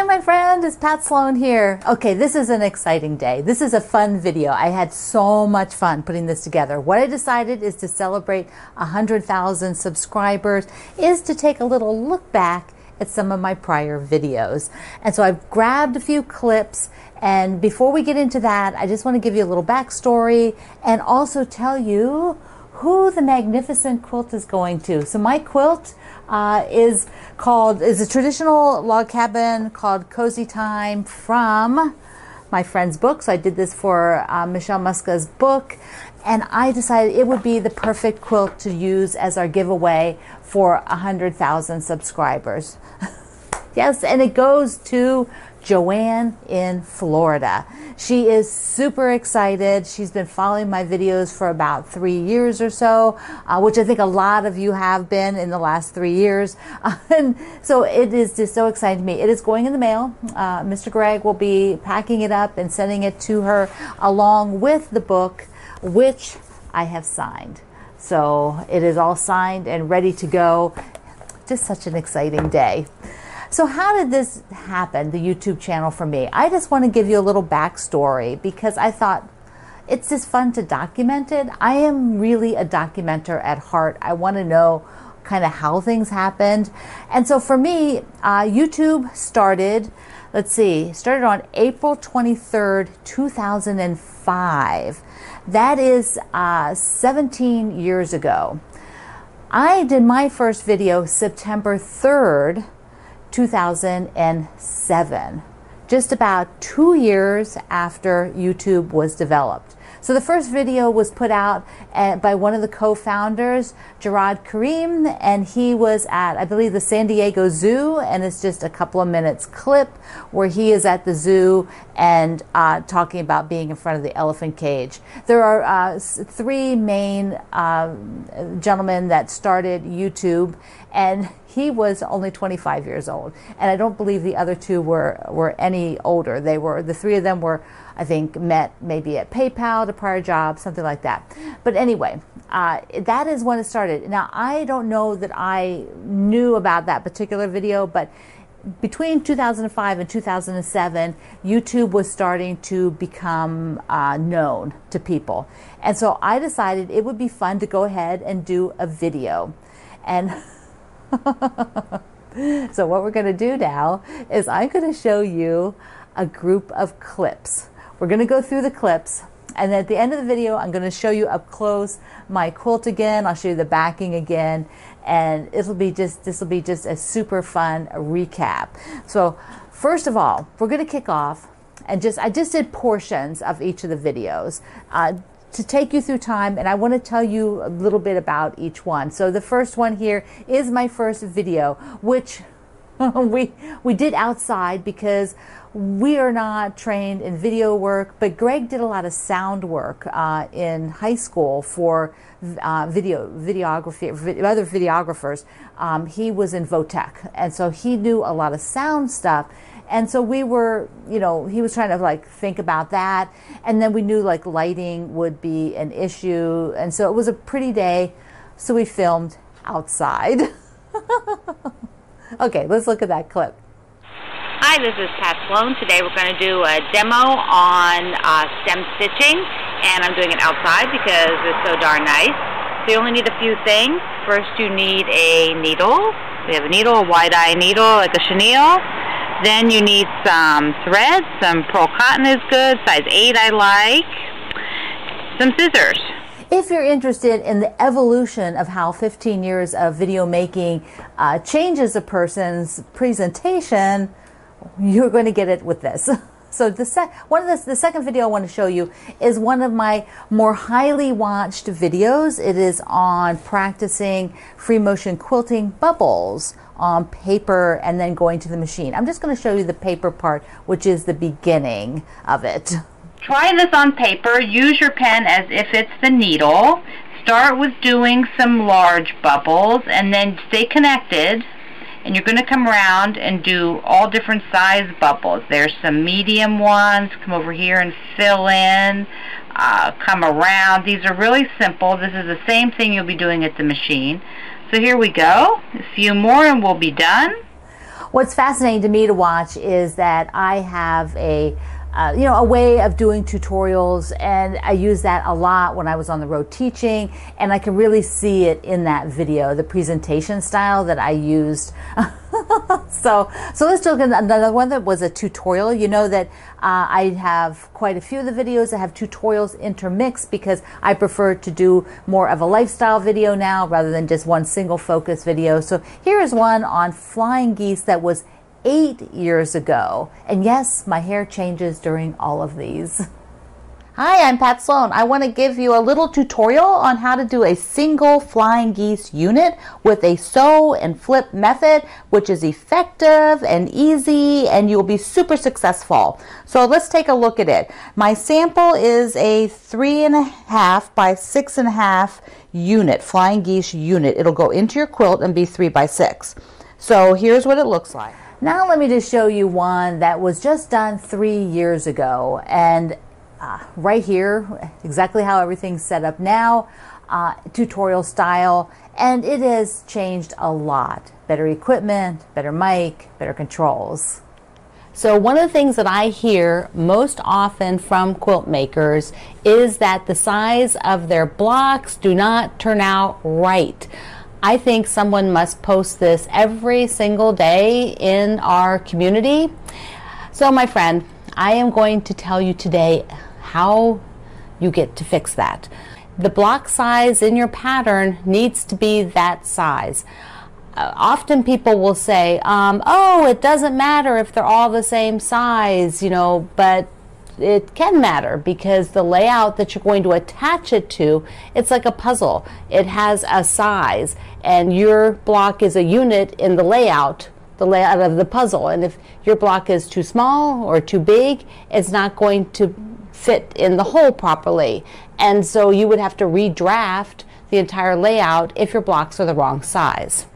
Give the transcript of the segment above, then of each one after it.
Hi, my friend. It's Pat Sloan here. Okay, this is an exciting day. This is a fun video. I had so much fun putting this together. What I decided is to celebrate 100,000 subscribers is to take a little look back at some of my prior videos. And so I've grabbed a few clips. And before we get into that, I just want to give you a little backstory and also tell you who the magnificent quilt is going to. So my quilt uh, is called is a traditional log cabin called Cozy Time from my friend's book. So I did this for uh, Michelle Muska's book, and I decided it would be the perfect quilt to use as our giveaway for a 100,000 subscribers. yes, and it goes to Joann in Florida. She is super excited. She's been following my videos for about three years or so, uh, which I think a lot of you have been in the last three years. And so it is just so exciting to me. It is going in the mail. Uh, Mr. Greg will be packing it up and sending it to her along with the book, which I have signed. So it is all signed and ready to go. Just such an exciting day. So, how did this happen, the YouTube channel for me? I just want to give you a little backstory because I thought it's just fun to document it. I am really a documenter at heart. I want to know kind of how things happened. And so for me, uh, YouTube started, let's see, started on April 23rd, 2005. That is uh, 17 years ago. I did my first video September 3rd, 2007, just about two years after YouTube was developed. So the first video was put out uh, by one of the co-founders, Jawed Karim, and he was at, I believe, the San Diego Zoo, and it's just a couple of minutes clip where he is at the zoo and uh, talking about being in front of the elephant cage. There are uh, three main uh, gentlemen that started YouTube, and he was only 25 years old, and I don't believe the other two were were any older. They were the three of them were, I think, met maybe at PayPal, a prior job, something like that. But anyway, uh, that is when it started. Now I don't know that I knew about that particular video, but between 2005 and 2007, YouTube was starting to become uh, known to people. And so I decided it would be fun to go ahead and do a video. And so what we're going to do now is I'm going to show you a group of clips. We're going to go through the clips and at the end of the video I'm going to show you up close my quilt again. I'll show you the backing again and it'll be just this will be just a super fun recap. So first of all, we're going to kick off and just I just did portions of each of the videos. Uh, to take you through time and I want to tell you a little bit about each one. So the first one here is my first video, which we we did outside because we are not trained in video work, but Greg did a lot of sound work uh, in high school for uh, video videography, other videographers. Um, he was in Votech, and so he knew a lot of sound stuff. And so we were, you know, he was trying to like think about that. And then we knew like lighting would be an issue. And so it was a pretty day. So we filmed outside. okay, let's look at that clip. Hi, this is Pat Sloan. Today we're going to do a demo on uh, stem stitching. And I'm doing it outside because it's so darn nice. So you only need a few things. First you need a needle. We have a needle, a wide-eye needle, like a chenille. Then you need some thread, some pearl cotton is good, size 8 I like, some scissors. If you're interested in the evolution of how 15 years of video making uh, changes a person's presentation, you're going to get it with this. So the sec- one of the, the second video I want to show you is one of my more highly watched videos. It is on practicing free motion quilting bubbles on paper and then going to the machine. I'm just going to show you the paper part, which is the beginning of it. Try this on paper. Use your pen as if it's the needle. Start with doing some large bubbles and then stay connected. And you're going to come around and do all different size bubbles. There's some medium ones. Come over here and fill in. Uh, come around. These are really simple. This is the same thing you'll be doing at the machine. So here we go. A few more and we'll be done. what's fascinating to me to watch is that I have a uh, you know, a way of doing tutorials, and I use that a lot when I was on the road teaching, and I can really see it in that video, the presentation style that I used. so, so let's look at another one that was a tutorial. You know that uh, I have quite a few of the videos that have tutorials intermixed because I prefer to do more of a lifestyle video now rather than just one single focus video. So here is one on flying geese that was eight years ago. And yes, my hair changes during all of these. Hi, I'm Pat Sloan. I want to give you a little tutorial on how to do a single flying geese unit with a sew and flip method, which is effective and easy, and you'll be super successful. So let's take a look at it. My sample is a three and a half by six and a half unit, flying geese unit. It'll go into your quilt and be three by six. So here's what it looks like. Now let me just show you one that was just done three years ago. And uh, right here, exactly how everything's set up now, uh, tutorial style, and it has changed a lot. Better equipment, better mic, better controls. So one of the things that I hear most often from quilt makers is that the size of their blocks do not turn out right. I think someone must post this every single day in our community. So, my friend, I am going to tell you today how you get to fix that. The block size in your pattern needs to be that size. Uh, often people will say, um, oh, it doesn't matter if they're all the same size, you know, but it can matter because the layout that you're going to attach it to, it's like a puzzle. It has a size and your block is a unit in the layout, the layout of the puzzle. And if your block is too small or too big, it's not going to fit in the hole properly. And so you would have to redraft the entire layout if your blocks are the wrong size.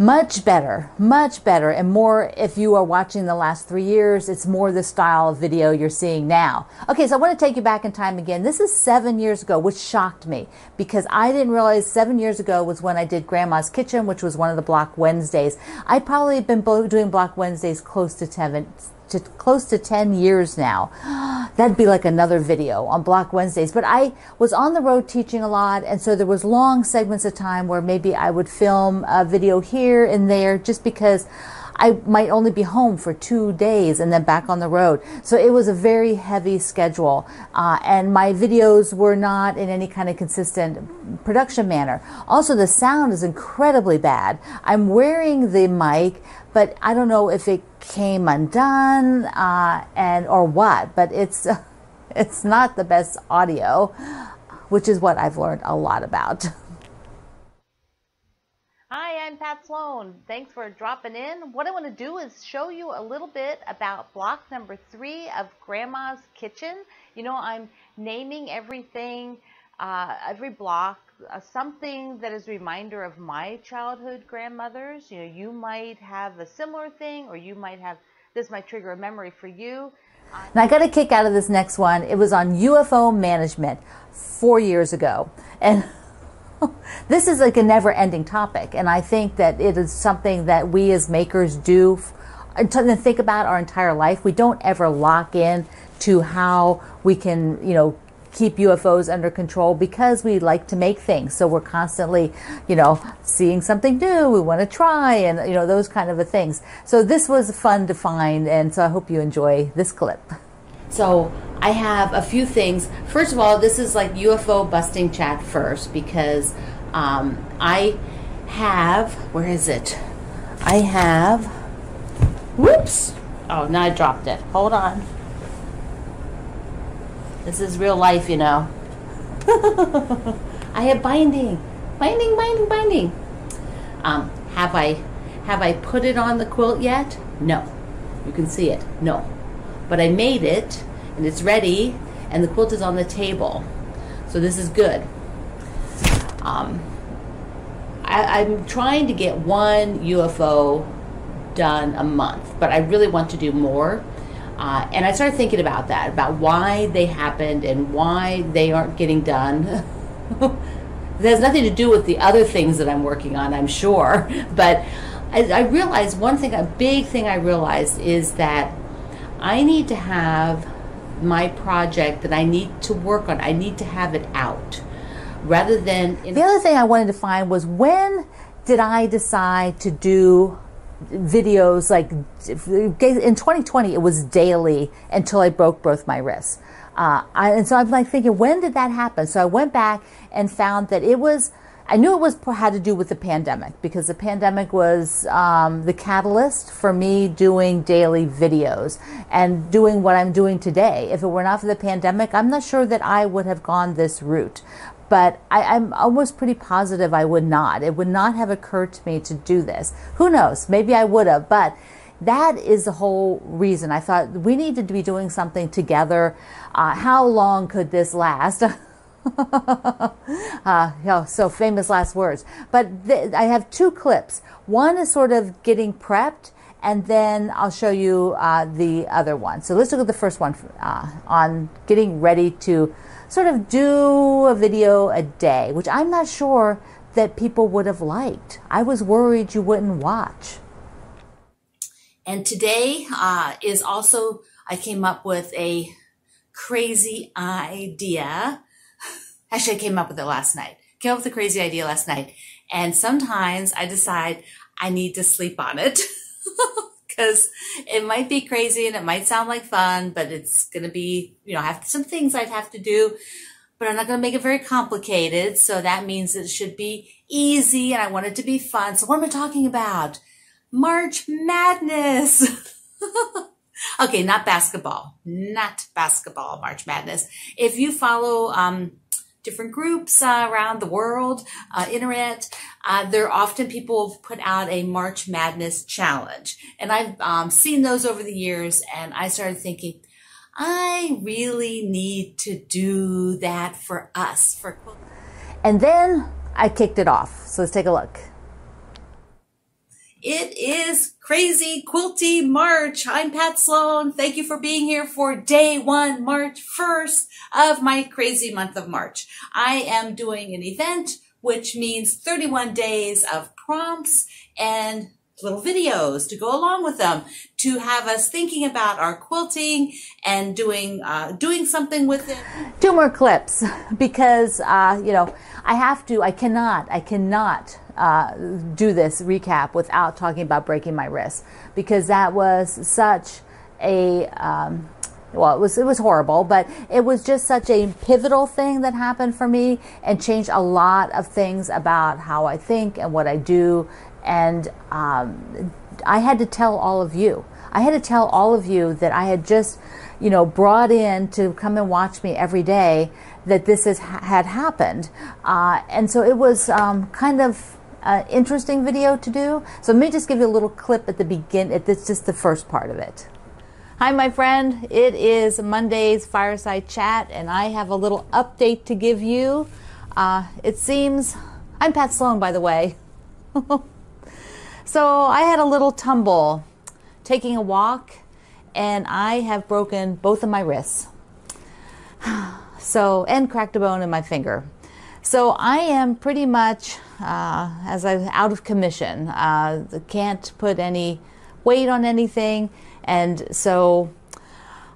Much better, much better, and more if you are watching the last three years, it's more the style of video you're seeing now. Okay, so I want to take you back in time again. This is seven years ago, which shocked me because I didn't realize seven years ago was when I did Grandma's Kitchen, which was one of the Block Wednesdays. I'd probably been doing Block Wednesdays close to 10, to close to 10 years now. That'd be like another video on Block Wednesdays. But I was on the road teaching a lot, and so there was long segments of time where maybe I would film a video here and there just because I might only be home for two days and then back on the road. So it was a very heavy schedule. Uh, and my videos were not in any kind of consistent production manner. Also, the sound is incredibly bad. I'm wearing the mic, but I don't know if it came undone uh, and or what, but it's, it's not the best audio, which is what I've learned a lot about. I'm Pat Sloan. Thanks for dropping in. What I want to do is show you a little bit about block number three of Grandma's Kitchen. You know, I'm naming everything, uh, every block, uh, something that is a reminder of my childhood grandmothers. You know, you might have a similar thing, or you might have, this might trigger a memory for you. Now, I got a kick out of this next one. It was on UFO management four years ago. And this is like a never ending topic. And I think that it is something that we as makers do to think about our entire life. We don't ever lock in to how we can, you know, keep UFOs under control because we like to make things. So we're constantly, you know, seeing something new. We want to try and, you know, those kind of things. So this was fun to find. And so I hope you enjoy this clip. So I have a few things. First of all, this is like UFO busting chat first because um, I have, where is it? I have, whoops. Oh, now I dropped it. Hold on. This is real life, you know. I have binding, binding, binding, binding. Um, have I, have I put it on the quilt yet? No. You can see it. No but I made it and it's ready and the quilt is on the table. So this is good. Um, I, am trying to get one UFO done a month, but I really want to do more. Uh, and I started thinking about that, about why they happened and why they aren't getting done. it has nothing to do with the other things that I'm working on, I'm sure. But I, I realized one thing, a big thing I realized is that I need to have my project that I need to work on, I need to have it out rather than. the other thing I wanted to find was when did I decide to do videos like in 2020 it was daily until I broke both my wrists. Uh, I, and so I'm like thinking, when did that happen? So I went back and found that it was I knew it was had to do with the pandemic because the pandemic was um, the catalyst for me doing daily videos and doing what I'm doing today. If it were not for the pandemic, I'm not sure that I would have gone this route. But I, am almost pretty positive I would not. It would not have occurred to me to do this. Who knows? Maybe I would have, but that is the whole reason. I thought we needed to be doing something together. Uh, how long could this last? uh, you know, so famous last words. But th- I have two clips. One is sort of getting prepped, and then I'll show you uh, the other one. So let's look at the first one uh, on getting ready to sort of do a video a day, which I'm not sure that people would have liked. I was worried you wouldn't watch. And today uh, is also, I came up with a crazy idea Actually, I came up with it last night. Came up with a crazy idea last night. And sometimes I decide I need to sleep on it because it might be crazy and it might sound like fun, but it's going to be, you know, I have some things I'd have to do, but I'm not going to make it very complicated. So that means it should be easy and I want it to be fun. So what am I talking about? March Madness. okay, not basketball, not basketball, March Madness. If you follow, um, different groups uh, around the world, uh, internet. Uh, there are often people have put out a March Madness challenge. And I've um, seen those over the years, and I started thinking, I really need to do that for us. For and then I kicked it off. So let's take a look. It is Crazy Quilty March. I'm Pat Sloan. Thank you for being here for day one, March 1st of my crazy month of March. I am doing an event, which means 31 days of prompts and little videos to go along with them to have us thinking about our quilting and doing uh, doing something with it. Two more clips because uh, you know I have to. I cannot. I cannot uh, do this recap without talking about breaking my wrist because that was such a um, well, it was it was horrible, but it was just such a pivotal thing that happened for me and changed a lot of things about how I think and what I do. And um, I had to tell all of you. I had to tell all of you that I had just, you know, brought in to come and watch me every day that this has, had happened. Uh, and so it was um, kind of uh, interesting video to do. So let me just give you a little clip at the begin. It's just the first part of it. Hi, my friend. It is Monday's fireside chat, and I have a little update to give you. Uh, it seems I'm Pat Sloan, by the way. so I had a little tumble taking a walk, and I have broken both of my wrists. So and cracked a bone in my finger. So I am pretty much uh, as I'm out of commission. Uh, can't put any weight on anything, and so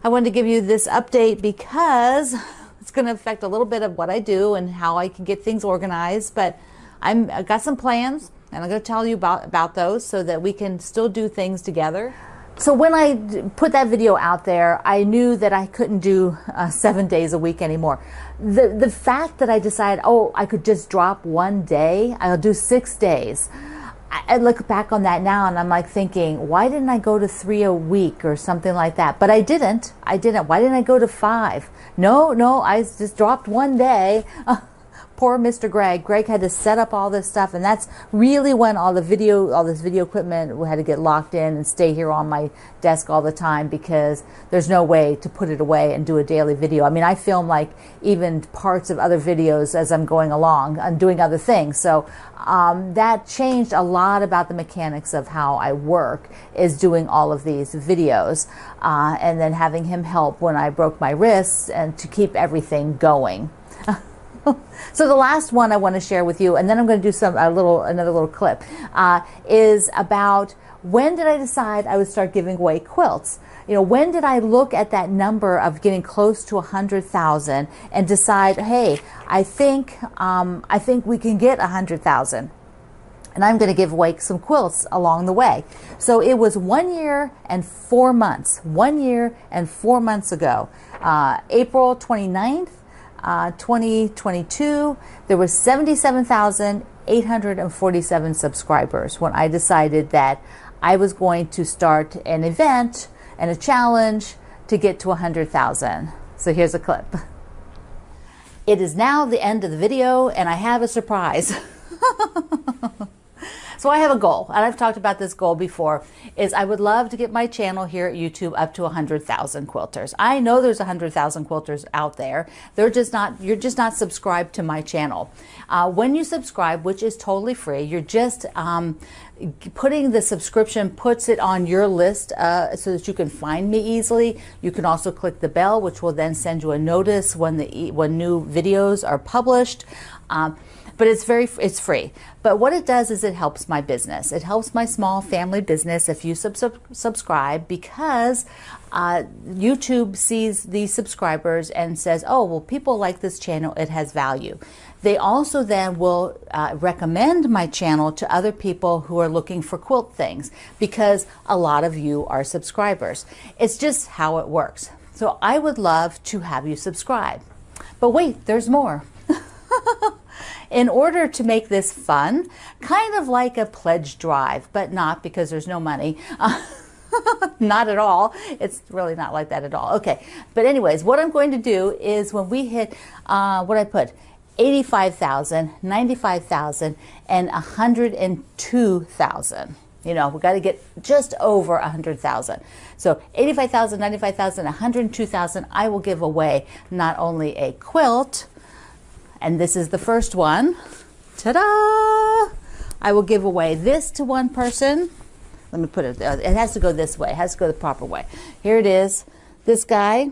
I wanted to give you this update because it's going to affect a little bit of what I do and how I can get things organized. But I'm I've got some plans, and I'm going to tell you about about those so that we can still do things together so when I put that video out there, I knew that I couldn't do uh, seven days a week anymore. The the fact that I decided, oh, I could just drop one day, I'll do six days. I, I look back on that now and I'm like thinking, why didn't I go to three a week or something like that? But I didn't. I didn't. Why didn't I go to five? No, no, I just dropped one day. poor Mr. Greg. Greg had to set up all this stuff, and that's really when all the video, all this video equipment had to get locked in and stay here on my desk all the time because there's no way to put it away and do a daily video. I mean, I film like even parts of other videos as I'm going along and doing other things. So um, that changed a lot about the mechanics of how I work is doing all of these videos uh, and then having him help when I broke my wrists and to keep everything going. so the last one I want to share with you, and then I'm going to do some a little another little clip, uh, is about when did I decide I would start giving away quilts? You know, when did I look at that number of getting close to a hundred thousand and decide, hey, I think um, I think we can get a hundred thousand and I'm going to give away some quilts along the way. So it was one year and four months, one year and four months ago, uh, April 29th, uh, 2022, there was 77,847 subscribers when I decided that I was going to start an event and a challenge to get to 100,000. So here's a clip. It is now the end of the video and I have a surprise. So I have a goal, and I've talked about this goal before, is I would love to get my channel here at YouTube up to 100,000 quilters. I know there's 100,000 quilters out there. They're just not, you're just not subscribed to my channel. Uh, when you subscribe, which is totally free, you're just um, putting the subscription puts it on your list uh, so that you can find me easily. You can also click the bell, which will then send you a notice when the when new videos are published. Um, but it's very it's free. But what it does is it helps my business. It helps my small family business if you sub- sub- subscribe because uh, YouTube sees these subscribers and says, "Oh, well, people like this channel. It has value." They also then will uh, recommend my channel to other people who are looking for quilt things because a lot of you are subscribers. It's just how it works. So I would love to have you subscribe. But wait, there's more. in order to make this fun, kind of like a pledge drive, but not because there's no money. Not at all. It's really not like that at all. Okay. But anyways, what I'm going to do is when we hit, uh, what I put, 85,000, 95,000, and 102,000. You know, we got to get just over 100,000. So 85,000, 95,000, 102,000, I will give away not only a quilt, and this is the first one. Ta-da! I will give away this to one person. Let me put it, uh, it has to go this way. It has to go the proper way. Here it is. This guy.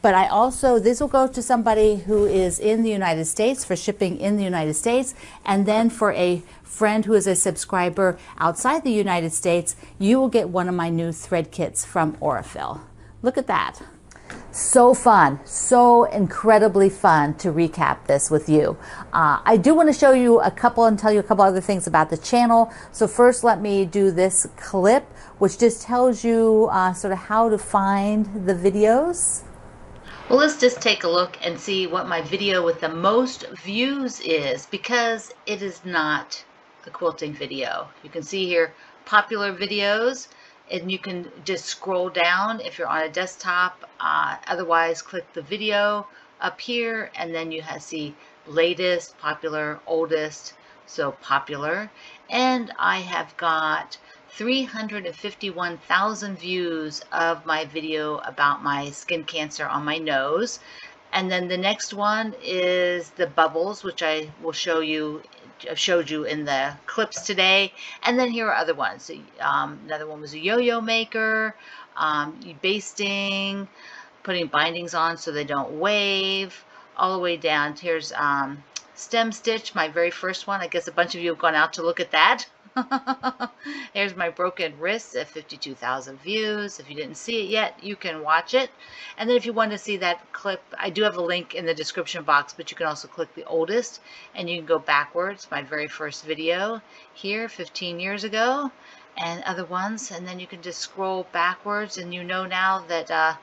But I also, this will go to somebody who is in the United States for shipping in the United States. And then for a friend who is a subscriber outside the United States, you will get one of my new thread kits from Aurifil. Look at that so fun, so incredibly fun to recap this with you. Uh, I do want to show you a couple and tell you a couple other things about the channel. So first, let me do this clip, which just tells you uh, sort of how to find the videos. Well, let's just take a look and see what my video with the most views is because it is not the quilting video. You can see here popular videos and you can just scroll down if you're on a desktop. Uh, otherwise, click the video up here and then you have see latest, popular, oldest, so popular. And I have got 351,000 views of my video about my skin cancer on my nose. And then the next one is the bubbles, which I will show you showed you in the clips today. And then here are other ones. Um, another one was a yo-yo maker, um, basting, putting bindings on so they don't wave, all the way down. Here's um, stem stitch, my very first one. I guess a bunch of you have gone out to look at that. There's my broken wrist at 52,000 views. If you didn't see it yet, you can watch it. And then if you want to see that clip, I do have a link in the description box, but you can also click the oldest and you can go backwards. My very first video here 15 years ago and other ones. And then you can just scroll backwards and you know now that, uh,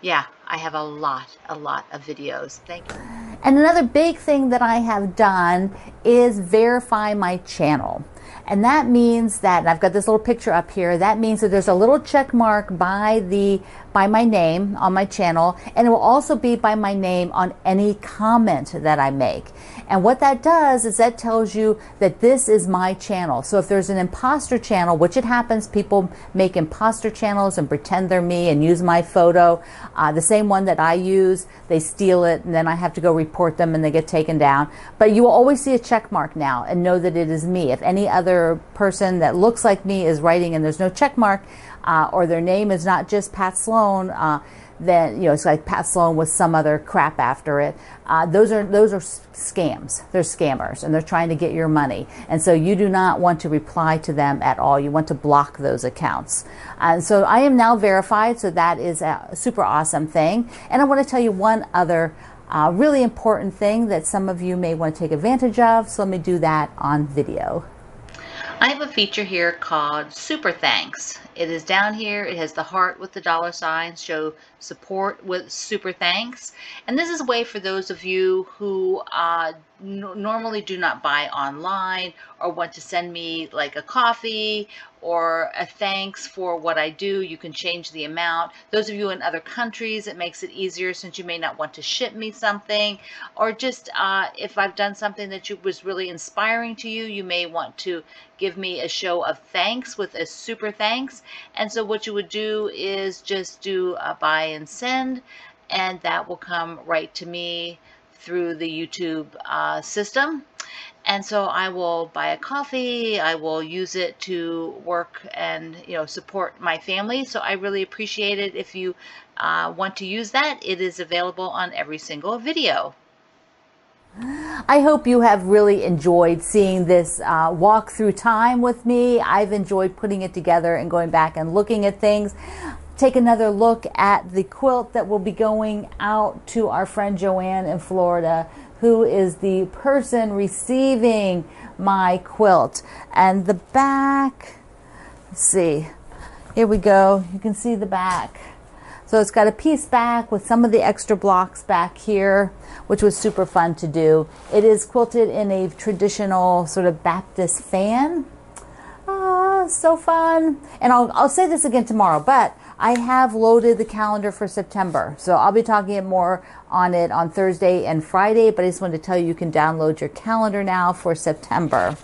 yeah, I have a lot, a lot of videos. Thank you. And another big thing that I have done is verify my channel. And that means that, and I've got this little picture up here, that means that there's a little check mark by the by my name on my channel, and it will also be by my name on any comment that I make. And what that does is that tells you that this is my channel. So if there's an imposter channel, which it happens, people make imposter channels and pretend they're me and use my photo, uh, the same one that I use, they steal it, and then I have to go report them and they get taken down. But you will always see a check mark now and know that it is me. If any other person that looks like me is writing and there's no check mark, uh, or their name is not just Pat Sloan, uh, then you know it's like Pat Sloan with some other crap after it. Uh, those are those are scams. They're scammers, and they're trying to get your money. And so you do not want to reply to them at all. You want to block those accounts. And so I am now verified. So that is a super awesome thing. And I want to tell you one other. Uh, really important thing that some of you may want to take advantage of. So let me do that on video. I have a feature here called Super Thanks. It is down here. It has the heart with the dollar signs, show support with Super Thanks. And this is a way for those of you who uh, normally do not buy online or want to send me like a coffee or a thanks for what I do. You can change the amount. Those of you in other countries, it makes it easier since you may not want to ship me something or just uh, if I've done something that you, was really inspiring to you, you may want to give me a show of thanks with a super thanks. And so what you would do is just do a buy and send and that will come right to me through the YouTube uh, system. And so I will buy a coffee, I will use it to work and you know support my family. So I really appreciate it if you uh, want to use that. It is available on every single video. I hope you have really enjoyed seeing this uh, walk through time with me. I've enjoyed putting it together and going back and looking at things. Take another look at the quilt that will be going out to our friend Joann in Florida, who is the person receiving my quilt. And the back, let's see, here we go. You can see the back. So it's got a piece back with some of the extra blocks back here, which was super fun to do. It is quilted in a traditional sort of Baptist fan. Ah, so fun. And I'll, I'll say this again tomorrow, but I have loaded the calendar for September. So I'll be talking more on it on Thursday and Friday, but I just wanted to tell you you can download your calendar now for September.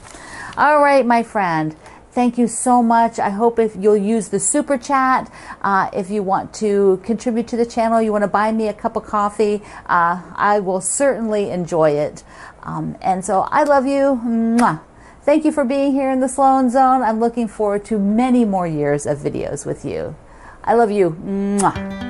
All right, my friend. Thank you so much. I hope if you'll use the super chat. Uh, if you want to contribute to the channel, you want to buy me a cup of coffee, uh, I will certainly enjoy it. Um, and so I love you. Mwah. Thank you for being here in the Sloan Zone. I'm looking forward to many more years of videos with you. I love you. Mwah.